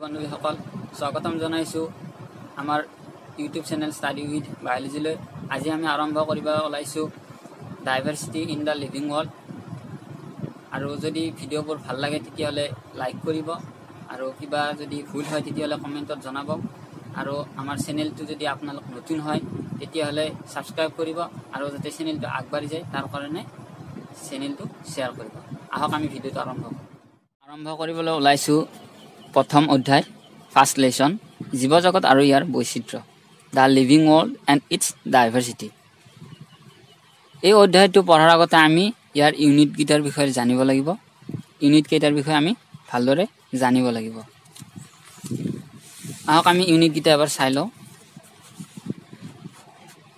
বান্ধৱীসকল স্বাগতম জনাইছোঁ আমাৰ ইউটিউব চেনেল ষ্টাডি উইথ বায়'লজিলৈ আজি আমি আৰম্ভ কৰিব ওলাইছোঁ diversity in the living world আৰু যদি ভিডিঅ'বোৰ ভাল লাগে তেতিয়াহ'লে লাইক কৰিব আৰু কিবা যদি ভুল হয় তেতিয়াহ'লে কমেণ্টত জনাব। আৰু আমাৰ চেনেলটো যদি আপোনালোক নতুন হয় তেতিয়াহ'লে ছাবস্ক্ৰাইব কৰিব আৰু যাতে চেনেলটো আগবাঢ়ি যায় তাৰ কাৰণে চেনেলটো শ্বেয়াৰ কৰিব। আহক আমি ভিডিঅ'টো আৰম্ভ কৰোঁ। আৰম্ভ কৰিবলৈ ওলাইছোঁ প্ৰথম অধ্যায় ফাৰ্ষ্ট লেচন জীৱ জগত আৰু ইয়াৰ বৈচিত্ৰ the living world and its diversity এই অধ্যায়টো পঢ়াৰ আগতে আমি ইয়াৰ ইউনিটকেইটাৰ বিষয়ে জানিব লাগিব। ইউনিটকেইটাৰ বিষয়ে আমি ভালদৰে জানিব লাগিব। আহক আমি ইউনিটকেইটা এবাৰ চাই লওঁ।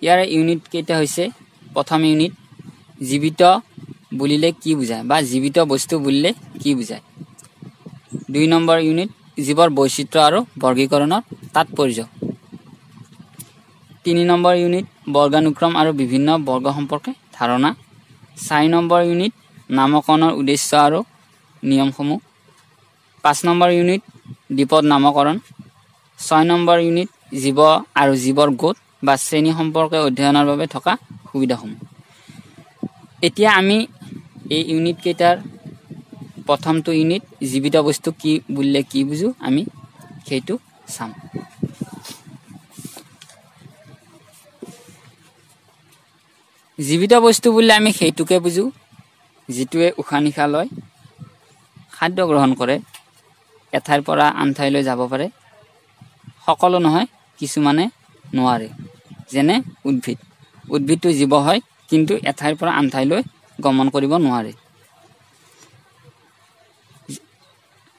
ইয়াৰ ইউনিটকেইটা হৈছে প্ৰথম ইউনিট জীৱিত বুলিলে কি বুজায় বা জীৱিত বস্তু বুলিলে কি বুজায়? দুই নম্বৰ ইউনিট জীৱৰ বৈচিত্ৰ আৰু বৰ্গীকৰণৰ তাৎপৰ্য। তিনি নম্বৰ ইউনিট বৰ্গানুক্ৰম আৰু বিভিন্ন বৰ্গ সম্পৰ্কে ধাৰণা। চাৰি নম্বৰ ইউনিট নামকৰণৰ উদ্দেশ্য আৰু নিয়মসমূহ। পাঁচ নম্বৰ ইউনিট দ্বীপদ নামকৰণ। ছয় নম্বৰ ইউনিট জীৱ আৰু জীৱৰ গোট বা শ্ৰেণী সম্পৰ্কে অধ্যয়নৰ বাবে থকা সুবিধাসমূহ। এতিয়া আমি এই ইউনিটকেইটাৰ প্ৰথমটো ইউনিট জীৱিত বস্তু কি বুলিলে কি বুজো আমি সেইটো চাম। জীৱিত বস্তু বুলিলে আমি সেইটোকে বুজো যিটোৱে উশাহ নিশাহ লয় খাদ্য গ্ৰহণ কৰে এঠাইৰ পৰা আন ঠাইলৈ যাব পাৰে। সকলো নহয় কিছুমানে নোৱাৰে যেনে উদ্ভিদ। উদ্ভিদটো জীৱ হয় কিন্তু এঠাইৰ পৰা আন ঠাইলৈ গমন কৰিব নোৱাৰে।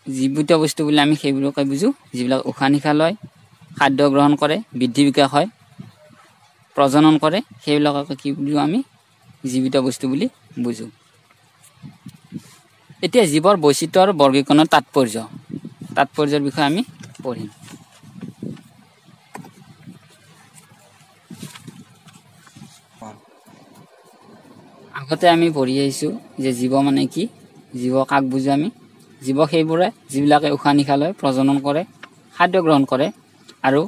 জীৱিত বস্তু বুলি আমি সেইবোৰকে বুজোঁ যিবিলাক উশাহ নিশাহ লয় খাদ্য গ্ৰহণ কৰে বৃদ্ধি বিকাশ হয় প্ৰজনন কৰে সেইবিলাককে কি বুলিও আমি জীৱিত বস্তু বুলি বুজোঁ। এতিয়া জীৱৰ বৈচিত্ৰ আৰু বৰ্গীকৰণৰ তাৎপৰ্য তাৎপৰ্যৰ বিষয়ে আমি পঢ়িম। আগতে আমি পঢ়ি আহিছোঁ যে জীৱ মানে কি? জীৱ কাক বুজোঁ আমি। জীৱ সেইবোৰে যিবিলাকে উশাহ নিশাহ লয় প্ৰজনন কৰে খাদ্য গ্ৰহণ কৰে আৰু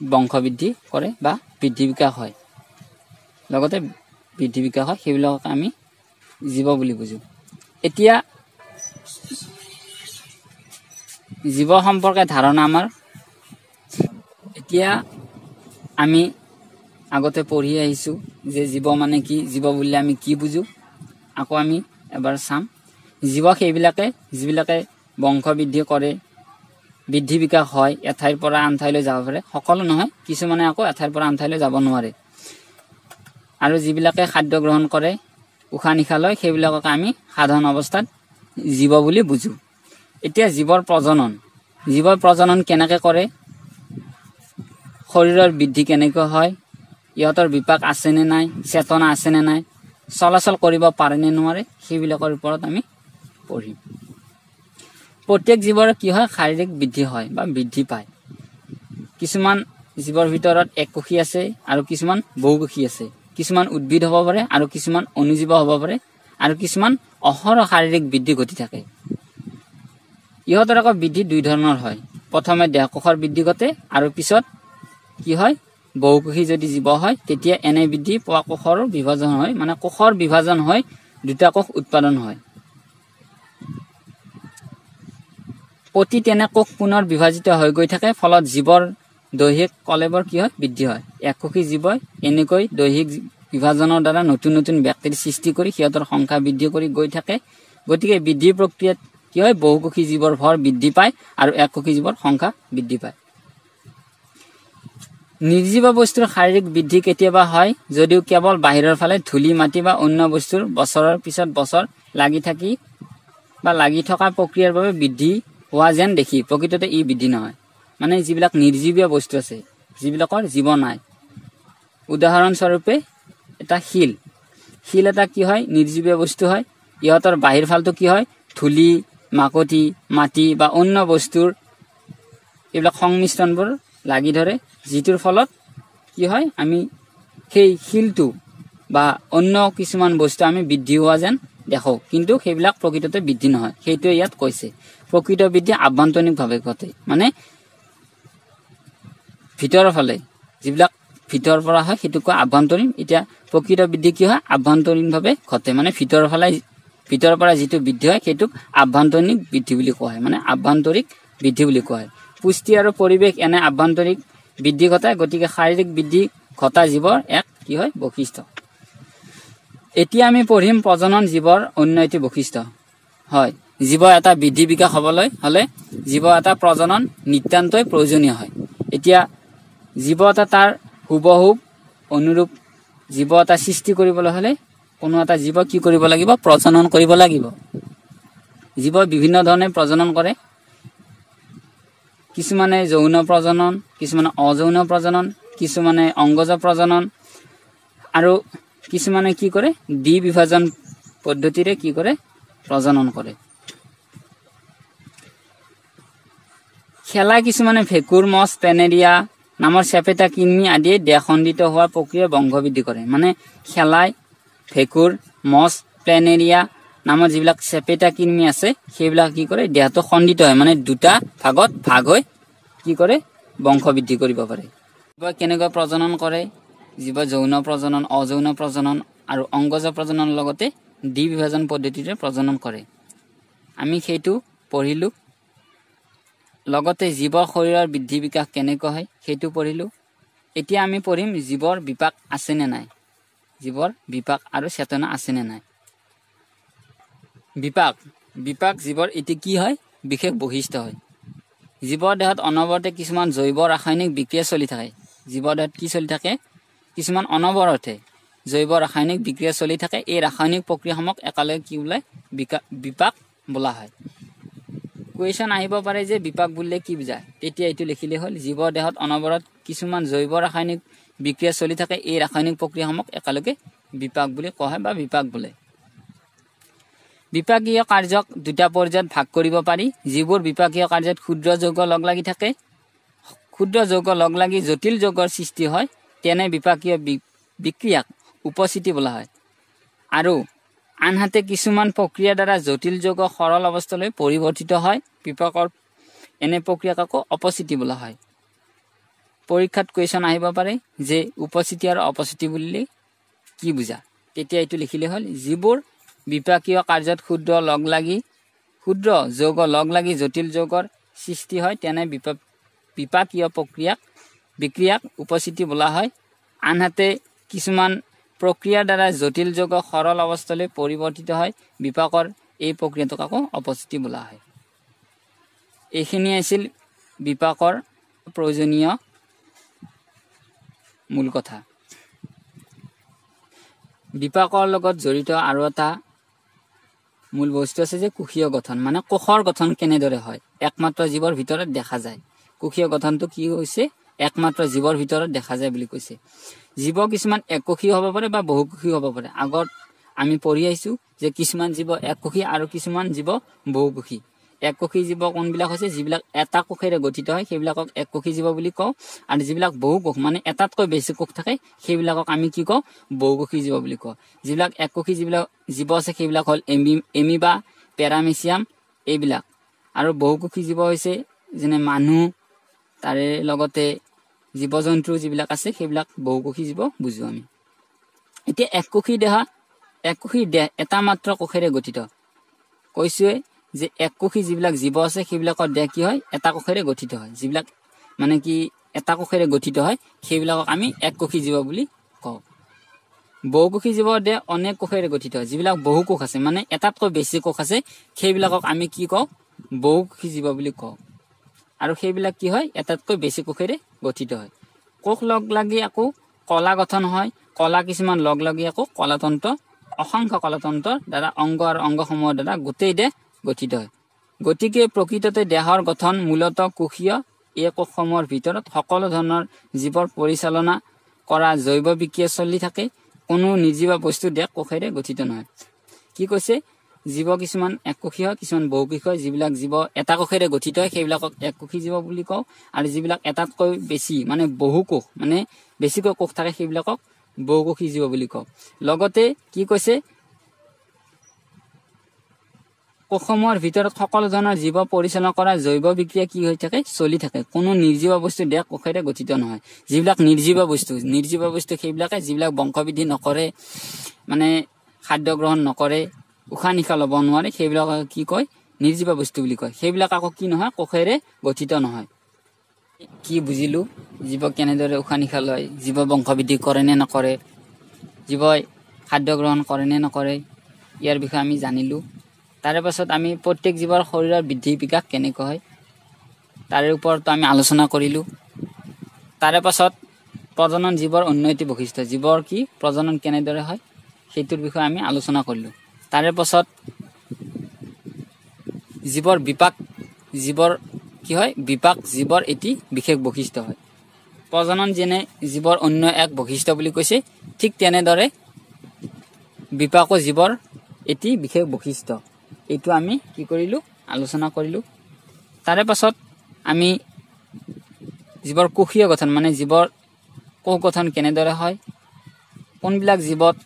বংশ বৃদ্ধি কৰে বা বৃদ্ধি বিকাশ হয়। লগতে বৃদ্ধি বিকাশ হয় সেইবিলাকক আমি জীৱ বুলি বুজোঁ। এতিয়া জীৱ সম্পৰ্কে ধাৰণা আমাৰ। এতিয়া আমি আগতে পঢ়ি আহিছোঁ যে জীৱ মানে কি জীৱ বুলিলে আমি কি বুজোঁ? আকৌ আমি এবাৰ চাম। জীৱ সেইবিলাকে যিবিলাকে বংশ বৃদ্ধি কৰে বৃদ্ধি বিকাশ হয় এঠাইৰ পৰা আন ঠাইলৈ যাব পাৰে সকলো নহয় কিছুমানে আকৌ এঠাইৰ পৰা আন ঠাইলৈ যাব নোৱাৰে। আৰু যিবিলাকে খাদ্য গ্ৰহণ কৰে উশাহ নিশাহ লয় সেইবিলাকক আমি সাধাৰণ অৱস্থাত জীৱ বুলি বুজোঁ। এতিয়া জীৱৰ প্ৰজনন জীৱৰ প্ৰজনন কেনেকৈ কৰে? শৰীৰৰ বৃদ্ধি কেনেকৈ হয়? ইহঁতৰ বিপাক আছেনে নাই? চেতনা আছেনে নাই? চলাচল কৰিব পাৰেনে নোৱাৰে? সেইবিলাকৰ ওপৰত আমি পঢ়িম প্ৰত্যেক জীৱৰ কি হয় শাৰীৰিক বৃদ্ধি হয় বা বৃদ্ধি পায়। কিছুমান জীৱৰ ভিতৰত এককোষী আছে আৰু কিছুমান বহুকোষী আছে। কিছুমান উদ্ভিদ হ'ব পাৰে আৰু কিছুমান অনুজীৱ হ'ব পাৰে আৰু কিছুমান অহৰহ শাৰীৰিক বৃদ্ধি ঘটি থাকে। ইহঁতৰ আকৌ বৃদ্ধি দুই ধৰণৰ হয়। প্ৰথমে দেহকোষৰ বৃদ্ধি ঘটে আৰু পিছত কি হয় বহুকোষী যদি জীৱ হয় তেতিয়া এনে বৃদ্ধি পোৱা কোষৰ বিভাজন হয় মানে কোষৰ বিভাজন হয় দুটা কোষ উৎপাদন হয়। প্ৰতি তেনে কোষ পুনৰ বিভাজিত হৈ গৈ থাকে ফলত জীৱৰ দৈহিক কলেবৰ কি হয়? বৃদ্ধি হয়। এককোষী জীৱই এনেকৈ দৈহিক বিভাজনৰ দ্বাৰা নতুন নতুন ব্যক্তিৰ সৃষ্টি কৰি সিহঁতৰ সংখ্যা বৃদ্ধি কৰি গৈ থাকে। গতিকে বৃদ্ধি প্ৰক্ৰিয়াত কি হয়? বহুকোষী জীৱৰ ভৰ বৃদ্ধি পায় আৰু এককোষী জীৱৰ সংখ্যা বৃদ্ধি পায়। নিৰ্জীৱ বস্তুৰ শাৰীৰিক বৃদ্ধি কেতিয়াবা হয় যদিও কেৱল বাহিৰৰ ফালে ধূলি মাটি বা অন্য বস্তুৰ বছৰৰ পিছত বছৰ লাগি থাকি বা লাগি থকা প্ৰক্ৰিয়াৰ বাবে বৃদ্ধি হোৱা যেন দেখি প্ৰকৃততে ই বৃদ্ধি নহয়। মানে যিবিলাক নিৰ্জীৱীয় বস্তু আছে যিবিলাকৰ জীৱ নাই। উদাহৰণস্বৰূপে এটা শিল। শিল এটা কি হয়? নিৰ্জীৱীয় বস্তু হয়। ইহঁতৰ বাহিৰ ফালটো কি হয়? ধূলি মাকতি মাটি বা অন্য বস্তুৰ এইবিলাক সংমিশ্ৰণবোৰ লাগি ধৰে যিটোৰ ফলত কি হয়? আমি সেই শিলটো বা অন্য কিছুমান বস্তু আমি বৃদ্ধি হোৱা যেন দেখো কিন্তু সেইবিলাক প্ৰকৃততে বৃদ্ধি নহয়। সেইটোৱে ইয়াত কৈছে। প্ৰকৃত বৃদ্ধি আভ্যন্তৰীণভাৱে ঘটে। মানে ভিতৰৰ ফালে যিবিলাক ভিতৰৰ পৰা হয় সেইটো কোৱা আভ্যন্তৰীণ। এতিয়া প্ৰকৃত বৃদ্ধি কি হয়? আভ্যন্তৰীণভাৱে ঘটে। মানে ভিতৰৰ ফালে ভিতৰৰ পৰা যিটো বৃদ্ধি হয় সেইটোক আভ্যন্তৰীণ বৃদ্ধি বুলি কোৱা হয়। মানে আভ্যন্তৰিক বৃদ্ধি বুলি কোৱা হয়। পুষ্টি আৰু পৰিৱেশ এনে আভ্যন্তৰিক বৃদ্ধি ঘটায়। গতিকে শাৰীৰিক বৃদ্ধি ঘটা জীৱৰ এক কি হয়? বৈশিষ্ট্য। এতিয়া আমি পঢ়িম প্ৰজনন জীৱৰ এটি বৈশিষ্ট্য। হয় জীৱ এটা বৃদ্ধি বিকাশ হ'বলৈ হ'লে জীৱ এটা প্ৰজনন নিতান্তই প্ৰয়োজনীয় হয়। এতিয়া জীৱ এটা তাৰ হুবহুব অনুৰূপ জীৱ এটা সৃষ্টি কৰিবলৈ হ'লে কোনো এটা জীৱ কি কৰিব লাগিব? প্ৰজনন কৰিব লাগিব। জীৱ বিভিন্ন ধৰণে প্ৰজনন কৰে। কিছুমানে যৌন প্ৰজনন কিছুমানে অযৌন প্ৰজনন কিছুমানে অংগজ প্ৰজনন আৰু কিছুমানে কি কৰে? দ্বি বিভাজন পদ্ধতিৰে কি কৰে? প্ৰজনন কৰে। খেলা কিছুমানে ভেঁকুৰ মছ পেনেৰিয়া নামৰ চেপেটা কিনমি আদিয়ে দেহখণ্ডিত হোৱা প্ৰক্ৰিয়া বংশবৃদ্ধি কৰে। মানে খেলাই ভেঁকুৰ মছ প্লেনেৰিয়া নামৰ যিবিলাক চেপেটা কিনমি আছে সেইবিলাক কি কৰে? দেহটো খণ্ডিত হয়। মানে দুটা ভাগত ভাগ হৈ কি কৰে? বংশবৃদ্ধি কৰিব পাৰে। কেনেকৈ প্ৰজনন কৰে? জীৱ যৌন প্ৰজনন অযৌন প্ৰজনন আৰু অংগজ প্ৰজননৰ লগতে দ্বি বিভাজন পদ্ধতিৰে প্ৰজনন কৰে। আমি সেইটো পঢ়িলোঁ। লগতে জীৱৰ শৰীৰৰ বৃদ্ধি বিকাশ কেনেকুৱা হয় সেইটো পঢ়িলোঁ। এতিয়া আমি পঢ়িম জীৱৰ বিপাক আছেনে নাই। জীৱৰ বিপাক আৰু চেতনা আছেনে নাই। বিপাক বিপাক জীৱৰ এটি কি হয়? বিশেষ বৈশিষ্ট্য হয়। জীৱৰ দেহত অনবৰতে কিছুমান জৈৱ ৰাসায়নিক বিক্ৰিয়া চলি থাকে। জীৱৰ দেহত কি চলি থাকে? কিছুমান অনবৰতে জৈৱ ৰাসায়নিক বিক্ৰিয়া চলি থাকে। এই ৰাসায়নিক প্ৰক্ৰিয়াসমূহক একেলগে কি বোলে? বিপাক বোলা হয়। কুৱেশ্যন আহিব পাৰে যে বিপাক বুলিলে কি বুজায় তেতিয়া এইটো লিখিলে হ'ল জীৱৰ দেহত অনবৰত কিছুমান জৈৱ ৰাসায়নিক বিক্ৰিয়া চলি থাকে। এই ৰাসায়নিক প্ৰক্ৰিয়াসমূহক একেলগে বিপাক বুলি কোৱা হয় বা বিপাক বোলে। বিপাকীয় কাৰ্যক দুটা পৰ্যায়ত ভাগ কৰিব পাৰি। যিবোৰ বিপাকীয় কাৰ্যত ক্ষুদ্ৰ যৌগ লগ লাগি থাকে ক্ষুদ্ৰ যৌগ লগ লাগি জটিল যৌগৰ সৃষ্টি হয়। তেনে বিপাকীয় বিক্ৰিয়াক উপস্থিতি বোলা হয়। আৰু আনহাতে কিছুমান প্ৰক্ৰিয়াৰ দ্বাৰা জটিল যৌগ সৰল অৱস্থালৈ পৰিৱৰ্তিত হয় বিপাকৰ এনে প্ৰক্ৰিয়াক আকৌ অপস্থিতি বোলা হয়। পৰীক্ষাত কুৱেশ্যন আহিব পাৰে যে উপস্থিতি আৰু অপস্থিতি বুলিলে কি বুজা? তেতিয়া এইটো লিখিলে হ'ল যিবোৰ বিপাকীয় কাৰ্যত ক্ষুদ্ৰ লগ লাগি ক্ষুদ্ৰ যৌগ লগ লাগি জটিল যৌগৰ সৃষ্টি হয় তেনে বিপাক বিপাকীয় প্ৰক্ৰিয়াক বিক্ৰিয়াক উপস্থিতি বোলা হয়। আনহাতে কিছুমান প্ৰক্ৰিয়াৰ দ্বাৰা জটিল যৌগ সৰল অৱস্থালৈ পৰিৱৰ্তিত হয় বিপাকৰ এই প্ৰক্ৰিয়াটোক আকৌ অপস্থিতি বোলা হয়। এইখিনি আছিল বিপাকৰ প্ৰয়োজনীয় মূল কথা। বিপাকৰ লগত জড়িত আৰু এটা মূল বস্তু আছে যে কোষীয় গঠন মানে কোষৰ গঠন কেনেদৰে হয় একমাত্ৰ জীৱৰ ভিতৰত দেখা যায়। কোষীয় গঠনটো কি হৈছে? একমাত্ৰ জীৱৰ ভিতৰত দেখা যায় বুলি কৈছে। জীৱ কিছুমান এককোষী হ'ব পাৰে বা বহুকোষী হ'ব পাৰে। আগত আমি পঢ়ি আহিছোঁ যে কিছুমান জীৱ এককোষী আৰু কিছুমান জীৱ বহুকোষী। এককোষী জীৱ কোনবিলাক হৈছে? যিবিলাক এটা কোষেৰে গঠিত হয় সেইবিলাকক এককোষী জীৱ বুলি কওঁ। আৰু যিবিলাক বহু কোষ মানে এটাতকৈ বেছি কোষ থাকে সেইবিলাকক আমি কি কওঁ? বহুকোষী জীৱ বুলি কওঁ। যিবিলাক এককোষী যিবিলাক জীৱ আছে সেইবিলাক হ'ল এমি এমিবা পেৰামেচিয়াম এইবিলাক। আৰু বহুকোষী জীৱ হৈছে যেনে মানুহ তাৰে লগতে জীৱ জন্তু যিবিলাক আছে সেইবিলাক বহুকোষী জীৱ বুজো আমি। এতিয়া এককোষী দেহা এককোষী দেহ এটা মাত্ৰ কোষেৰে গঠিত। কৈছোৱে যে এককোষী যিবিলাক জীৱ আছে সেইবিলাকৰ দেহ কি হয়? এটা কোষেৰে গঠিত হয়। যিবিলাক মানে কি এটা কোষেৰে গঠিত হয় সেইবিলাকক আমি এককোষী জীৱ বুলি কওঁ। বহুকোষী জীৱৰ দেহ অনেক কোষেৰে গঠিত হয়। যিবিলাক বহু কোষ আছে মানে এটাতকৈ বেছি কোষ আছে সেইবিলাকক আমি কি কওঁ? বহুকোষী জীৱ বুলি কওঁ। আৰু সেইবিলাক কি হয়? এটাতকৈ বেছি কোষেৰে গঠিত হয়। কোষ লগ লাগি আকৌ কলা গঠন হয়। কলা কিছুমান লগ লাগি আকৌ কলাতন্ত্ৰ অসংখ্য কলাতন্ত্ৰৰ দ্বাৰা অংগ আৰু অংগসমূহৰ দ্বাৰা গোটেই দেহ গঠিত হয়। গতিকে প্ৰকৃততে দেহৰ গঠন মূলতঃ কোষীয় এই কোষসমূহৰ ভিতৰত সকলো ধৰণৰ জীৱৰ পৰিচালনা কৰা জৈৱ বিক্ৰিয়া চলি থাকে। কোনো নিৰ্জীৱ বস্তু দেহ কোষেৰে গঠিত নহয়। কি কৈছে? জীৱ কিছুমান এককোষী হয় কিছুমান বহুকোষী হয় যিবিলাক জীৱ এটা কোষেৰে গঠিত হয় সেইবিলাকক এককোষী জীৱ বুলি কওঁ। আৰু যিবিলাক এটাতকৈ বেছি মানে বহু কোষ মানে বেছিকৈ কোষ থাকে সেইবিলাকক বহুকোষী জীৱ বুলি কওঁ। লগতে কি কৈছে? কোষসমূহৰ ভিতৰত সকলো ধৰণৰ জীৱ পৰিচালনা কৰা জৈৱ বিক্ৰিয়া কি হৈ থাকে? চলি থাকে। কোনো নিৰ্জীৱ বস্তু দেহ কোষেৰে গঠিত নহয়। যিবিলাক নিৰ্জীৱ বস্তু নিৰ্জীৱ বস্তু সেইবিলাকে যিবিলাক বংশবৃদ্ধি নকৰে মানে খাদ্য গ্ৰহণ নকৰে উশাহ নিশাহ ল'ব নোৱাৰে সেইবিলাক কি কয়? নিৰ্জীৱ বস্তু বুলি কয়। সেইবিলাক আকৌ কি নহয়? কোষেৰে গঠিত নহয়। কি বুজিলোঁ? জীৱ কেনেদৰে উশাহ নিশাহ লয় জীৱ বংশবৃদ্ধি কৰে নে নকৰে? জীৱই খাদ্য গ্ৰহণ কৰে নে নকৰে? ইয়াৰ বিষয়ে আমি জানিলোঁ। তাৰে পাছত আমি প্ৰত্যেক জীৱৰ শৰীৰৰ বৃদ্ধি বিকাশ কেনেকৈ হয়? তাৰে ওপৰতো আমি আলোচনা কৰিলোঁ। তাৰে পাছত প্ৰজনন জীৱৰ এটি বৈশিষ্ট্য। জীৱৰ কি? প্ৰজনন কেনেদৰে হয়? সেইটোৰ বিষয়ে আমি আলোচনা কৰিলোঁ। তাৰে পাছত জীৱৰ বিপাক জীৱৰ কি হয়? বিপাক জীৱৰ এটি বিশেষ বৈশিষ্ট্য হয়। প্ৰজনন যেনে জীৱৰ অন্য এক বৈশিষ্ট্য বুলি কৈছে ঠিক তেনেদৰে বিপাকো জীৱৰ এটি বিশেষ বৈশিষ্ট্য। এইটো আমি কি কৰিলোঁ? আলোচনা কৰিলোঁ। তাৰে পাছত আমি জীৱৰ কোষীয় গঠন মানে জীৱৰ কোষ গঠন কেনেদৰে হয়? কোনবিলাক জীৱত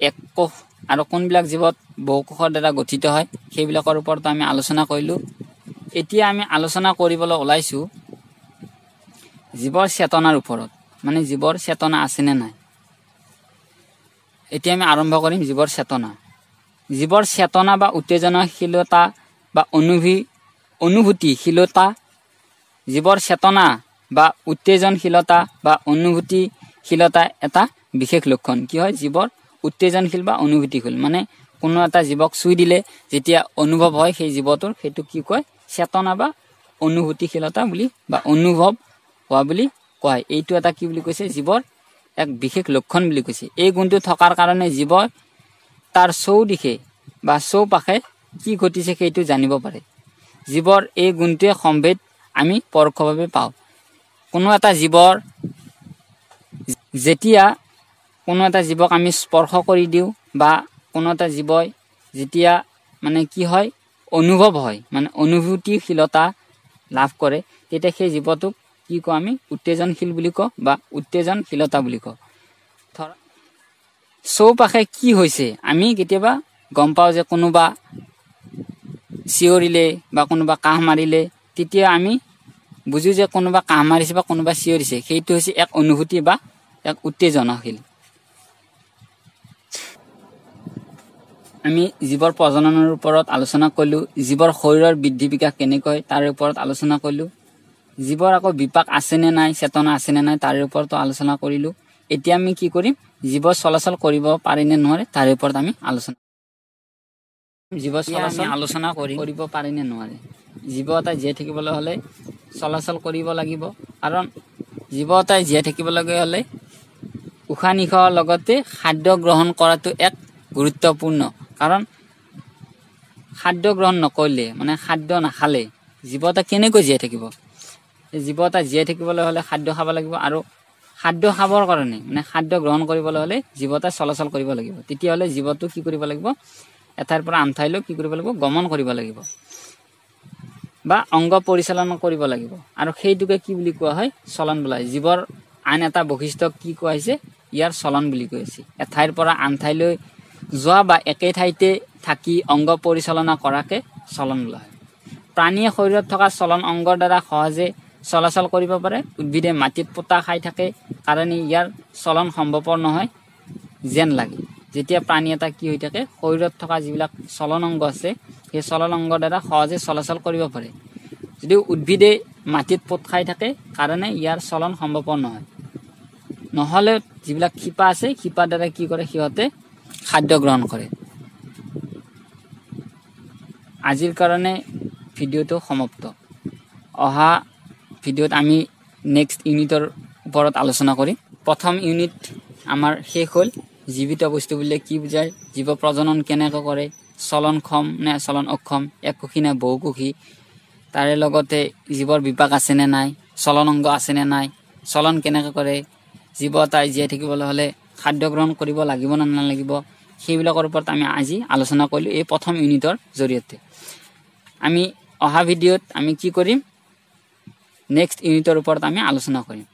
এক কোষ আৰু কোনবিলাক জীৱত বহু কোষৰ দ্বাৰা গঠিত হয় সেইবিলাকৰ ওপৰতো আমি আলোচনা কৰিলোঁ। এতিয়া আমি আলোচনা কৰিবলৈ ওলাইছোঁ জীৱৰ চেতনাৰ ওপৰত মানে জীৱৰ চেতনা আছেনে নাই? এতিয়া আমি আৰম্ভ কৰিম জীৱৰ চেতনা। জীৱৰ চেতনা বা উত্তেজনাশীলতা বা অনুভি অনুভূতিশীলতা। জীৱৰ চেতনা বা উত্তেজনশীলতা বা অনুভূতিশীলতা এটা বিশেষ লক্ষণ। কি হয়? জীৱৰ উত্তেজনশীল বা অনুভূতিশীল মানে কোনো এটা জীৱক চুই দিলে যেতিয়া অনুভৱ হয় সেই জীৱটোৰ সেইটো কি কয়? চেতনা বা অনুভূতিশীলতা বুলি বা অনুভৱ হোৱা বুলি কয় এইটো এটা কি বুলি কৈছে? জীৱৰ এক বিশেষ লক্ষণ বুলি কৈছে। এই গুণটো থকাৰ কাৰণে জীৱই তাৰ চৌদিশে বা চৌপাশে কি ঘটিছে সেইটো জানিব পাৰে। জীৱৰ এই গুণটোৱে সম্ভেদ আমি পৰোক্ষভাৱে পাওঁ। কোনো এটা জীৱৰ যেতিয়া কোনো এটা জীৱক আমি স্পৰ্শ কৰি দিওঁ বা কোনো এটা জীৱই যেতিয়া মানে কি হয় অনুভৱ হয় মানে অনুভূতিশীলতা লাভ কৰে তেতিয়া সেই জীৱটোক কি কওঁ আমি উত্তেজনশীল বুলি কওঁ বা উত্তেজনশীলতা বুলি কওঁ। ধৰা চৌপাশে কি হৈছে আমি কেতিয়াবা গম পাওঁ যে কোনোবা চিঞৰিলে বা কোনোবা কাঁহ মাৰিলে তেতিয়া আমি বুজো যে কোনোবা কাঁহ মাৰিছে বা কোনোবা চিঞৰিছে সেইটো হৈছে এক অনুভূতি বা এক উত্তেজনাশীল। আমি জীৱৰ প্ৰজননৰ ওপৰত আলোচনা কৰিলোঁ জীৱৰ শৰীৰৰ বৃদ্ধি বিকাশ কেনেকৈ তাৰ ওপৰত আলোচনা কৰিলোঁ জীৱৰ আকৌ বিপাক আছেনে নাই চেতনা আছেনে নাই তাৰে ওপৰতো আলোচনা কৰিলোঁ। এতিয়া আমি কি কৰিম? জীৱ চলাচল কৰিব পাৰিনে নোৱাৰে তাৰে ওপৰত আমি আলোচনা জীৱ চলাচল আলোচনা কৰি কৰিব পাৰিনে নোৱাৰে। জীৱ এটাই জীয়াই থাকিবলৈ হ'লে চলাচল কৰিব লাগিব। কাৰণ জীৱ এটাই জীয়াই থাকিবলগীয়া হ'লে উশাহ নিশাহৰ লগতে খাদ্য গ্ৰহণ কৰাটো এক গুৰুত্বপূৰ্ণ। কাৰণ খাদ্য গ্ৰহণ নকৰিলে মানে খাদ্য নাখালে জীৱ এটা কেনেকৈ জীয়াই থাকিব? জীৱ এটা জীয়াই থাকিবলৈ হ'লে খাদ্য খাব লাগিব আৰু খাদ্য খাবৰ কাৰণে মানে খাদ্য গ্ৰহণ কৰিবলৈ হ'লে জীৱ এটা চলাচল কৰিব লাগিব। তেতিয়াহ'লে জীৱটো কি কৰিব লাগিব? এঠাইৰ পৰা আন ঠাইলৈ কি কৰিব লাগিব? গমন কৰিব লাগিব। বা অংগ পৰিচালনা কৰিব লাগিব। আৰু সেইটোকে কি বুলি কোৱা হয়? চলন বোলা জীৱৰ আন এটা বৈশিষ্ট্য কি কোৱা হৈছে? ইয়াৰ চলন বুলি কৈ আছে এঠাইৰ পৰা আন ঠাইলৈ যোৱা বা একে ঠাইতে থাকি অংগ পৰিচালনা কৰাকে চলন বোলা হয়। প্ৰাণীয়ে শৰীৰত থকা চলন অংগৰ দ্বাৰা সহজে চলাচল কৰিব পাৰে। উদ্ভিদে মাটিত পোতা খাই থাকে কাৰণে ইয়াৰ চলন সম্ভৱপৰ নহয় যেন লাগে। যেতিয়া প্ৰাণী এটা কি হৈ থাকে শৰীৰত থকা যিবিলাক চলন অংগ আছে সেই চলন অংগৰ দ্বাৰা সহজে চলাচল কৰিব পাৰে। যদিও উদ্ভিদে মাটিত পোত খাই থাকে কাৰণে ইয়াৰ চলন সম্ভৱপৰ নহয়। নহ'লে যিবিলাক শিপা আছে শিপাৰ দ্বাৰা কি কৰে সিহঁতে খাদ্য গ্ৰহণ কৰে। আজিৰ কাৰণে ভিডিঅ'টো সমাপ্ত। অহা ভিডিঅ'ত আমি নেক্সট ইউনিটৰ ওপৰত আলোচনা কৰিম। প্ৰথম ইউনিট আমাৰ শেষ হ'ল। জীৱিত বস্তু বুলিলে কি বুজায়? জীৱ প্ৰজনন কেনেকৈ কৰে? চলনক্ষম নে চলন অক্ষম? এককোষী নে বহুকোষী তাৰে লগতে জীৱৰ বিপাক আছেনে নাই? চলন অংগ আছেনে নাই? চলন কেনেকৈ কৰে? জীৱ এটাই জীয়াই থাকিবলৈ হ'লে খাদ্য গ্ৰহণ কৰিব লাগিব নে নালাগিব সেইবিলাকৰ ওপৰত আমি আজি আলোচনা কৰিলোঁ এই প্ৰথম ইউনিটৰ জৰিয়তে। আমি অহা ভিডিঅ'ত আমি কি কৰিম? নেক্সট ইউনিটৰ ওপৰত আমি আলোচনা কৰিম।